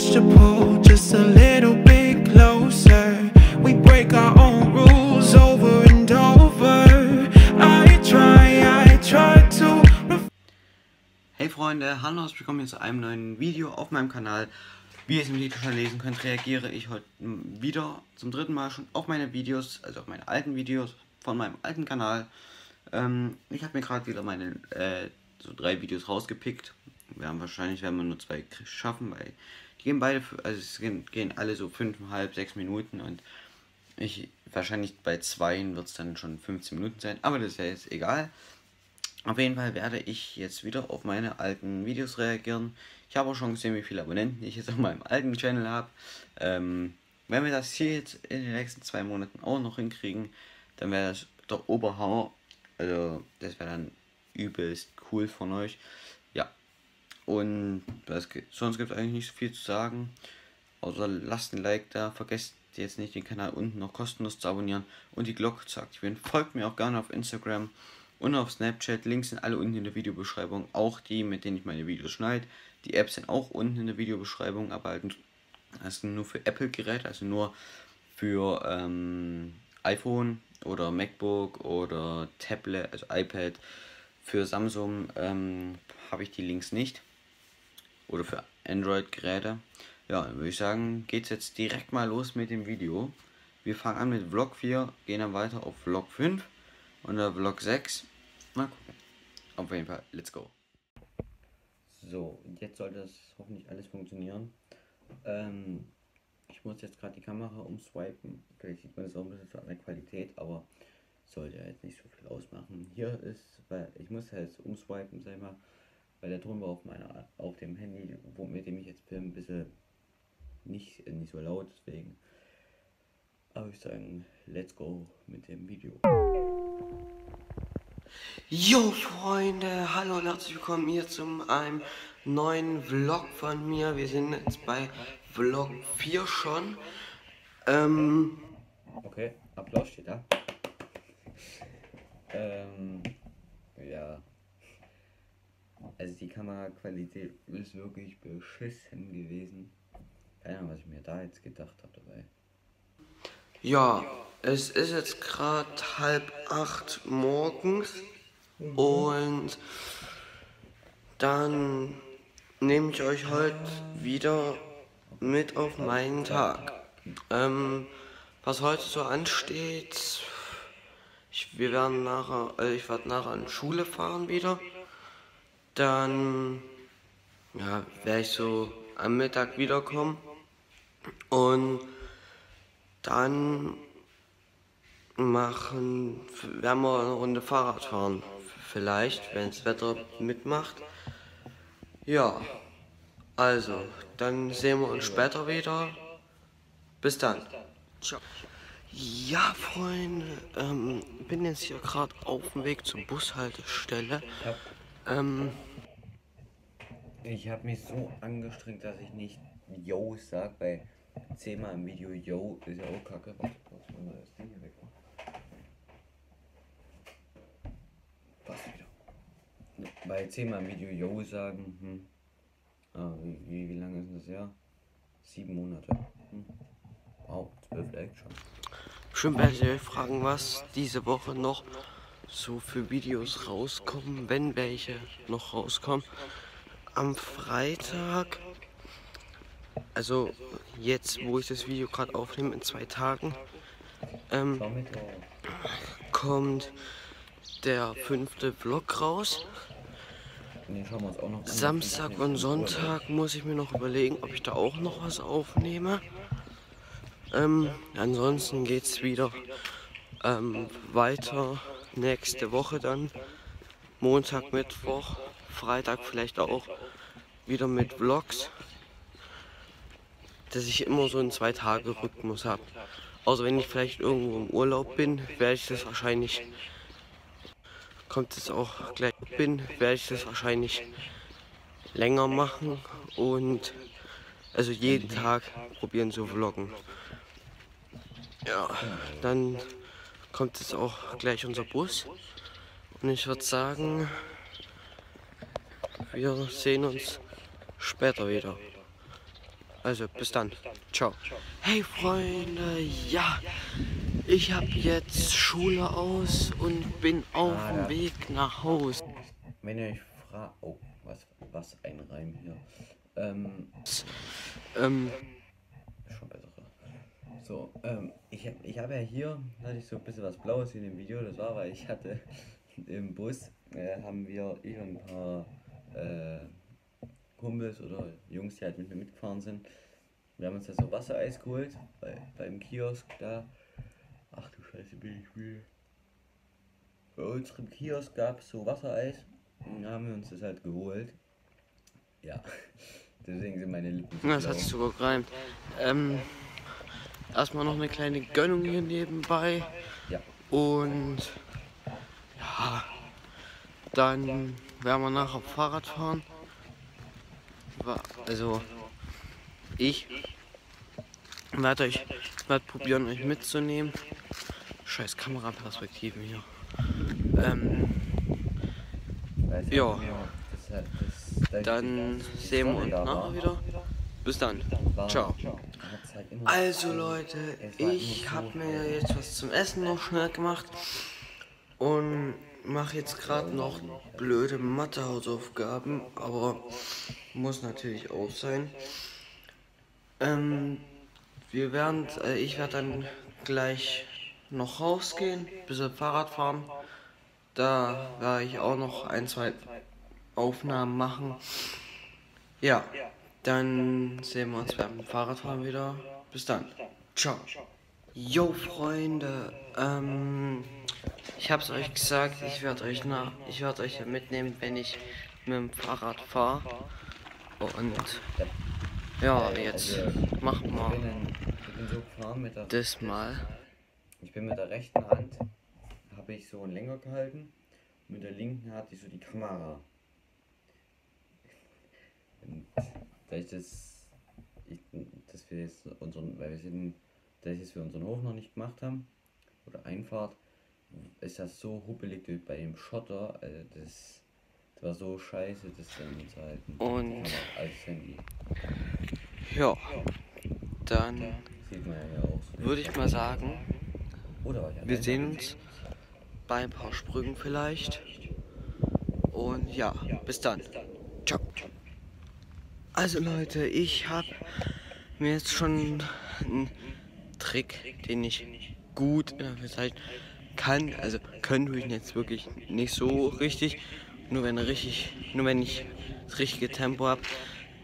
push to pull just a little bit closer. We break our own rules over and over. I try, I try to. Hey Freunde, hallo und willkommen zu einem neuen Video auf meinem Kanal. Wie ihr es im Titel schon lesen könnt, reagiere ich heute wieder zum dritten Mal schon auf meine Videos, also auf meine alten Videos von meinem alten Kanal. Ähm, ich habe mir gerade wieder meine äh, so drei Videos rausgepickt. Wir haben wahrscheinlich werden wir nur zwei schaffen, weil gehen beide, also es gehen, gehen alle so fünfeinhalb, sechs Minuten und ich wahrscheinlich bei zwei wird es dann schon 15 Minuten sein, aber das ist ja jetzt egal. Auf jeden Fall werde ich jetzt wieder auf meine alten Videos reagieren. Ich habe auch schon gesehen, wie viele Abonnenten ich jetzt auf meinem alten Channel habe. Ähm, wenn wir das hier jetzt in den nächsten zwei Monaten auch noch hinkriegen, dann wäre das der Oberhammer. Also das wäre dann übelst cool von euch. Und das, sonst gibt es eigentlich nicht so viel zu sagen. Außer lasst ein Like da. Vergesst jetzt nicht den Kanal unten noch kostenlos zu abonnieren und die Glocke zu aktivieren. Folgt mir auch gerne auf Instagram und auf Snapchat. Links sind alle unten in der Videobeschreibung. Auch die, mit denen ich meine Videos schneide. Die Apps sind auch unten in der Videobeschreibung, aber halt also nur für Apple-Geräte, also nur für ähm, iPhone oder MacBook oder Tablet, also iPad. Für Samsung ähm, habe ich die Links nicht. Oder für Android-Geräte. Ja, dann würde ich sagen, geht es jetzt direkt mal los mit dem Video. Wir fangen an mit Vlog 4, gehen dann weiter auf Vlog 5 und der Vlog 6. Mal gucken. Auf jeden Fall, let's go. So, jetzt sollte das hoffentlich alles funktionieren. Ähm, ich muss jetzt gerade die Kamera umswipen. Vielleicht sieht man das auch ein bisschen an der Qualität, aber sollte ja jetzt nicht so viel ausmachen. Hier ist, weil ich muss jetzt umswipen, sag mal, weil der Ton war auf meiner, auf dem Handy, wo, mit dem ich jetzt filme, ein bisschen nicht, nicht so laut, deswegen. Aber ich sagen, let's go mit dem Video. Jo Freunde, hallo und herzlich willkommen hier zum einem neuen Vlog von mir. Wir sind jetzt bei Vlog 4 schon. Ähm, Okay, Applaus steht da. ähm, ja. Also die Kameraqualität ist wirklich beschissen gewesen. Keine Ahnung, was ich mir da jetzt gedacht habe dabei. ja, es ist jetzt gerade halb acht morgens und dann nehme ich euch heute wieder mit auf meinen Tag. Ähm, was heute so ansteht, ich, wir werden nachher, also ich werde nachher in Schule fahren wieder. Dann ja, werde ich so am Mittag wiederkommen. Und dann machen, werden wir eine Runde Fahrrad fahren. Vielleicht, wenn das Wetter mitmacht. Ja, also, dann sehen wir uns später wieder. Bis dann. Ciao. Ja, Freunde, ähm, bin jetzt hier gerade auf dem Weg zur Bushaltestelle. Ähm, Ich habe mich so angestrengt, dass ich nicht Yo sag, weil zehnmal im Video Yo ist ja auch kacke. Warte, wenn wir das Ding hier weg. Passt wieder. Bei zehnmal im Video Yo sagen, hm. Ah, wie, wie, lange ist das her? Sieben Monate. Hm. Wow, zwölf Likes schon. Werdet ihr euch fragen, was diese Woche noch so für Videos rauskommen, wenn welche noch rauskommen. Am Freitag, also jetzt, wo ich das Video gerade aufnehme, in zwei Tagen, ähm, kommt der fünfte Vlog raus. Samstag und Sonntag muss ich mir noch überlegen, ob ich da auch noch was aufnehme. Ähm, ansonsten geht's wieder ähm, weiter nächste Woche dann. Montag, Mittwoch, Freitag vielleicht auch wieder mit Vlogs. Dass ich immer so einen zwei Tage Rhythmus habe. Außer wenn ich vielleicht irgendwo im Urlaub bin, werde ich das wahrscheinlich. Kommt es auch gleich bin, werde ich das wahrscheinlich länger machen und also jeden Tag probieren zu vloggen. Ja, dann kommt jetzt auch gleich unser Bus. Und ich würde sagen, wir sehen uns später wieder. Also bis dann. Ciao. Hey Freunde, ja. Ich habe jetzt Schule aus und bin auf dem Weg nach Hause. Wenn ihr euch fragt. Oh, was, was ein Reim hier. Ähm, Ähm, schon bessere. So, ähm, ich, ich habe ja hier, hatte ich so ein bisschen was Blaues in dem Video, das war, weil ich hatte im Bus, äh, haben wir, ich und ein paar äh, Kumpels oder Jungs, die halt mit mir mitgefahren sind, wir haben uns da so Wassereis geholt, bei, beim Kiosk da. Ach du Scheiße, bin ich müde. Bei unserem Kiosk gab es so Wassereis und haben wir uns das halt geholt. Ja, deswegen sind meine Lippen so das hat sich sogar gereimt. Ähm, erstmal noch eine kleine Gönnung hier nebenbei. Ja. Und ja, dann werden wir nachher Fahrrad fahren. Also ich werde euch werd probieren euch mitzunehmen. Scheiß Kameraperspektiven hier. Ähm, Ja. dann sehen wir uns nachher wieder. Bis dann. Ciao. halt Also Leute, ich habe mir jetzt was zum Essen noch schnell gemacht und mache jetzt gerade noch blöde Mathehausaufgaben, aber muss natürlich auch sein. Ähm, wir werden, äh, ich werde dann gleich noch rausgehen, bisschen Fahrrad fahren. Da werde ich auch noch ein, zwei Aufnahmen machen. Ja, dann sehen wir uns beim Fahrradfahren wieder. Bis dann. Ciao. Yo Freunde, ähm, ich hab's euch gesagt, ich werde euch nach, ich werde euch ja mitnehmen, wenn ich mit dem Fahrrad fahre. Und ja, jetzt machen wir in, ich bin so gefahren mit der, das mal. ich bin mit der rechten Hand, habe ich so einen Lenker gehalten, mit der linken hatte ich so die Kamera. Und da ich das, ich, dass wir jetzt unseren, weil wir sind, dass ich es für unseren Hof noch nicht gemacht haben, oder Einfahrt, ist das so huppelig bei dem Schotter, also das, das war so scheiße, das dann zu halten. Und- als Handy. Ja, dann Sieht man ja so. würde ich mal sagen, wir sehen uns bei ein paar Sprüngen vielleicht. Und ja, bis dann. Ciao. Also Leute, ich habe mir jetzt schon einen Trick, den ich gut Anführungszeichen kann. Also können tue ich jetzt wirklich nicht so richtig. Nur wenn richtig, nur wenn ich das richtige Tempo habe.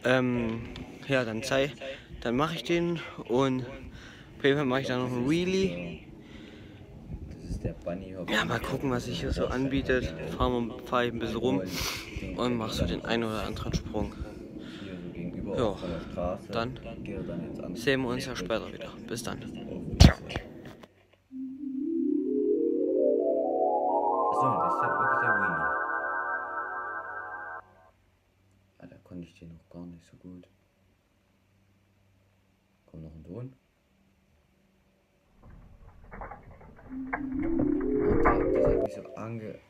Ähm, ja, dann sei, dann mache ich den und auf jeden Fall mache ich dann noch einen Wheelie. Ja, mal gucken, was sich hier so anbietet. Fahren wir fahr ich ein bisschen rum und mach so den einen oder anderen Sprung. So Straße. dann dann. Sehen wir uns ja später wieder. Bis dann. Achso, das ist ja wirklich der Wheelie. Ja, da konnte ich den noch gar nicht so gut. Kommt noch ein Ton? Und der, das hat mich so ange...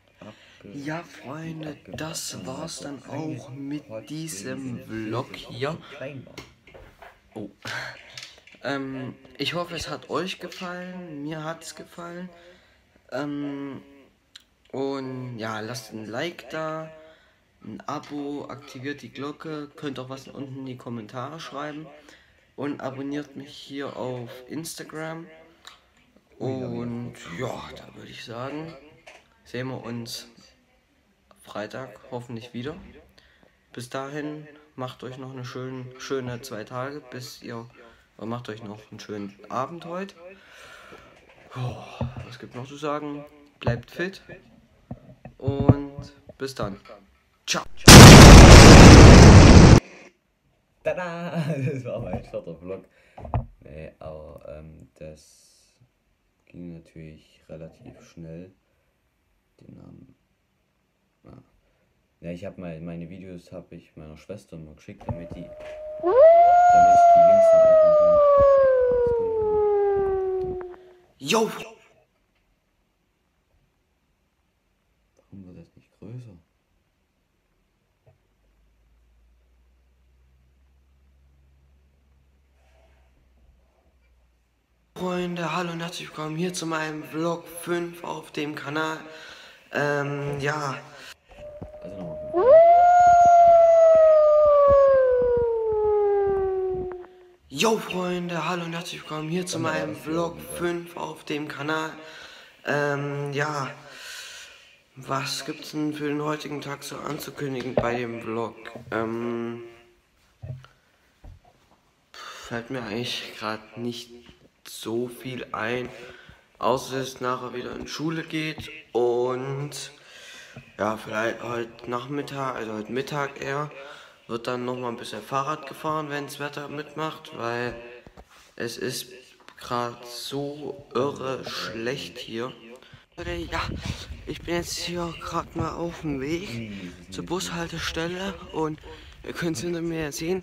Ja, Freunde, das war's dann auch mit diesem Vlog hier. Oh. Ähm, ich hoffe, es hat euch gefallen. Mir hat es gefallen. Ähm, und ja, lasst ein Like da, ein Abo, aktiviert die Glocke, könnt auch was unten in die Kommentare schreiben und abonniert mich hier auf Instagram. Und ja, da würde ich sagen, sehen wir uns Freitag hoffentlich wieder. Bis dahin macht euch noch eine schöne, schöne zwei Tage, bis ihr macht euch noch einen schönen Abend heute. Oh, was gibt noch zu sagen? Bleibt fit und bis dann. Ciao. Tada! Das war mein vierter Vlog. Nee, aber ähm, das ging natürlich relativ schnell. Den Namen. Ja, ja ich habe mal meine Videos habe ich meiner Schwester mal geschickt, damit die damit ich die Links dann öffnen kann. Yo! Warum wird das nicht größer? Freunde, hallo und herzlich willkommen hier zu meinem Vlog 5 auf dem Kanal. Ähm, ja. Yo Freunde, hallo und herzlich willkommen hier zu meinem Vlog 5 auf dem Kanal. Ähm, ja. Was gibt's denn für den heutigen Tag so anzukündigen bei dem Vlog? Ähm, fällt mir eigentlich gerade nicht so viel ein, außer dass es nachher wieder in Schule geht und ja, vielleicht heute Nachmittag, also heute Mittag eher, wird dann noch mal ein bisschen Fahrrad gefahren, wenn das Wetter mitmacht, weil es ist gerade so irre schlecht hier. Ja, ich bin jetzt hier gerade mal auf dem Weg zur Bushaltestelle und ihr könnt es hinter mir sehen,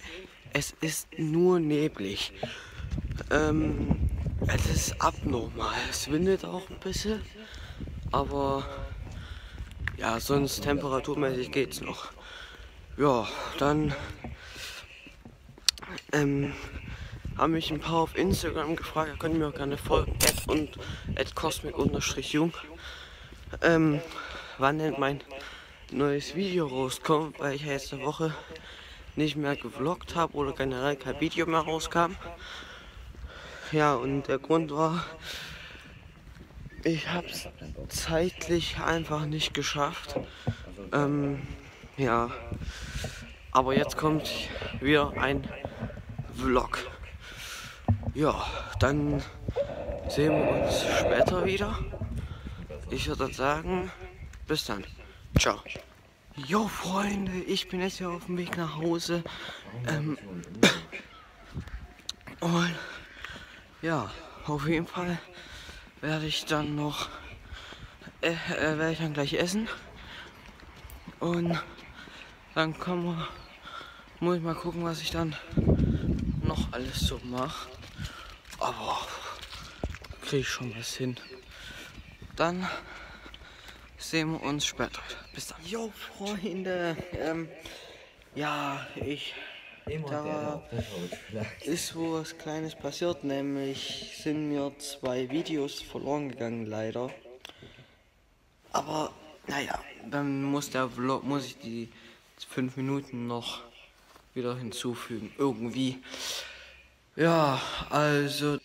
es ist nur neblig. Ähm, es ist abnormal. Es windet auch ein bisschen, aber ja, sonst temperaturmäßig geht's noch. Ja, dann ähm, haben mich ein paar auf Instagram gefragt, ihr könnt mir auch gerne folgen, at und at cosmic-jung. Ähm, wann denn mein neues Video rauskommt, weil ich ja jetzt eine Woche nicht mehr gevloggt habe oder generell kein Video mehr rauskam. Ja, und der Grund war, ich habe es zeitlich einfach nicht geschafft. Ähm, ja, aber jetzt kommt wieder ein Vlog. Ja, dann sehen wir uns später wieder. Ich würde sagen, bis dann. Ciao. Jo Freunde, ich bin jetzt hier auf dem Weg nach Hause. Ähm, und ja, auf jeden Fall werde ich dann noch, äh, äh, werde ich dann gleich essen. Und dann kommen wir, muss ich mal gucken, was ich dann noch alles so mache. Aber kriege ich schon was hin. Dann sehen wir uns später. Bis dann. Jo, Freunde. Ähm, ja, ich da ist wo was Kleines passiert, nämlich sind mir zwei Videos verloren gegangen, leider. Aber naja, dann muss der Vlog, muss ich die fünf Minuten noch wieder hinzufügen, irgendwie. Ja, also.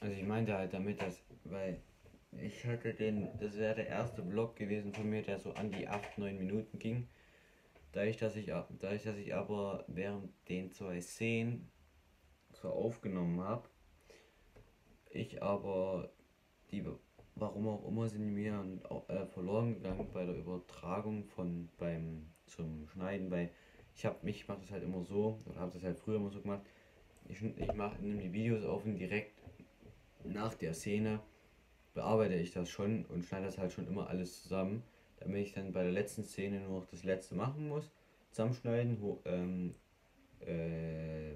Also ich meinte halt damit, dass, weil ich hatte den, das wäre der erste Vlog gewesen von mir, der so an die 8, 9 Minuten ging. Dadurch, dass ich, dadurch, dass ich aber während den zwei Szenen so aufgenommen habe, ich aber die, warum auch immer, sind mir äh, verloren gegangen bei der Übertragung von beim zum Schneiden, weil ich habe mich ich mache das halt immer so, oder habe das halt früher immer so gemacht. Ich, ich mache nehme die Videos auf und direkt nach der Szene bearbeite ich das schon und schneide das halt schon immer alles zusammen damit ich dann bei der letzten Szene nur noch das letzte machen muss, zusammenschneiden, ho ähm, äh,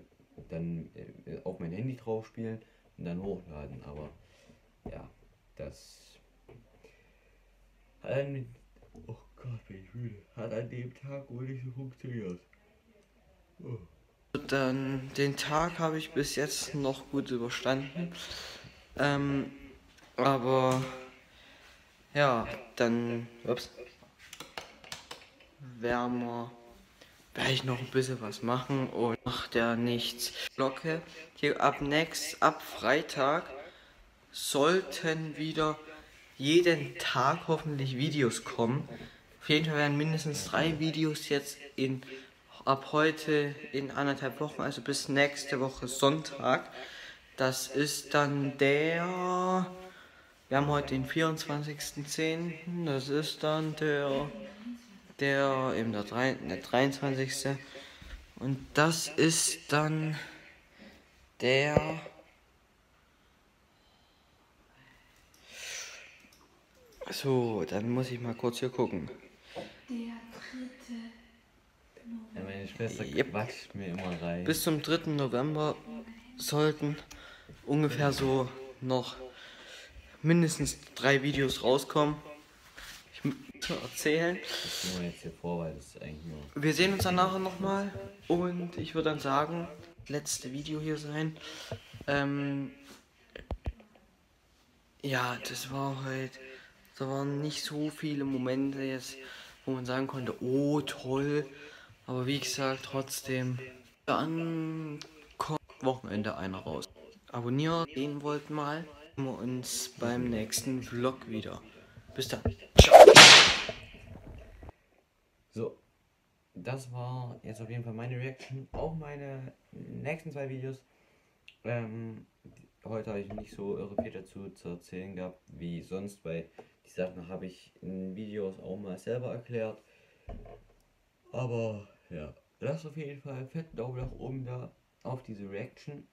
dann äh, auf mein Handy drauf spielen und dann hochladen. Aber ja, das oh Gott, bin ich müde, hat an dem Tag wohl nicht so funktioniert. Oh. Dann den Tag habe ich bis jetzt noch gut überstanden. Ähm, aber ja, dann ups, wärmer werde ich noch ein bisschen was machen und macht ja nichts. Glocke hier ab nächst, ab Freitag sollten wieder jeden Tag hoffentlich Videos kommen. Jeden Fall werden mindestens drei Videos jetzt in ab heute in anderthalb Wochen, also bis nächste Woche Sonntag. Das ist dann der wir haben heute den 24.10. Das ist dann der, der, eben der, 3, der 23. Und das ist dann der, so, dann muss ich mal kurz hier gucken. Der dritte ja, meine Schwester yep. quatscht mir immer rein. Bis zum 3. November sollten ungefähr so noch mindestens drei Videos rauskommen. Ich muss erzählen. Das wir jetzt hier vor, weil das eigentlich nur. Wir sehen uns dann nachher nochmal und ich würde dann sagen, letzte Video hier sein. Ähm, ja, das war halt, da waren nicht so viele Momente jetzt, wo man sagen konnte, oh toll, aber wie gesagt, trotzdem, dann kommt Wochenende einer raus. Abonnieren, sehen wollt mal, sehen wir uns beim nächsten Vlog wieder. Bis dann. Ciao. So, das war jetzt auf jeden Fall meine Reaction auf meine nächsten zwei Videos. Ähm, heute habe ich nicht so irre viel dazu zu erzählen gehabt wie sonst, weil die Sachen habe ich in Videos auch mal selber erklärt. Aber ja, lasst auf jeden Fall einen fetten Daumen nach oben da auf diese Reaction.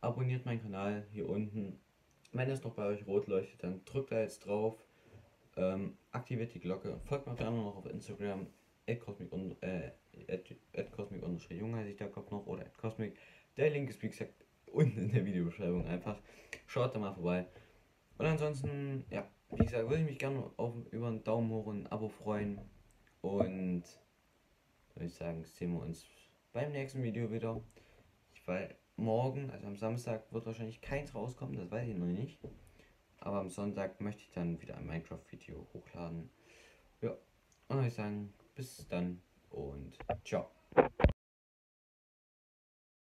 Abonniert meinen Kanal hier unten. Wenn es noch bei euch rot leuchtet, dann drückt da jetzt drauf. Ähm, aktiviert die Glocke. Folgt mir gerne noch auf Instagram. Cosmic, äh, Cosmic Jung heiße ich da glaube noch oder Cosmic. Der Link ist wie gesagt unten in der Videobeschreibung einfach. Schaut da mal vorbei. Und ansonsten, ja, wie gesagt, würde ich mich gerne auf, über einen Daumen hoch und ein Abo freuen. Und würde ich sagen, sehen wir uns beim nächsten Video wieder. Ich weiß, morgen, also am Samstag, wird wahrscheinlich keins rauskommen, das weiß ich noch nicht. Aber am Sonntag möchte ich dann wieder ein Minecraft-Video hochladen. Ja, und würde ich sagen, bis dann und ciao.